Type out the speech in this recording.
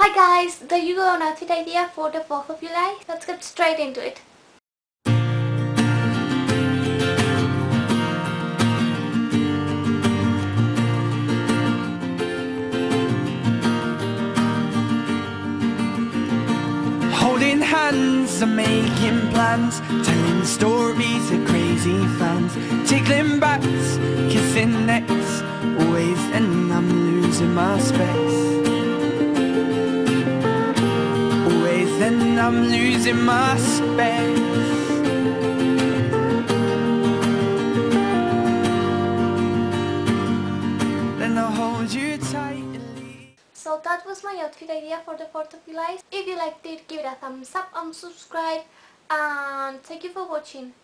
Hi guys, there you go an outfit idea for the 4th of July. Let's get straight into it. Holding hands and making plans Telling stories to crazy fans Tickling backs, kissing necks Always and I'm losing my specs And I'm losing my specs Then I'll hold you tightly So that was my outfit idea for the 4th of July. If you liked it, give it a thumbs up and subscribe. And thank you for watching.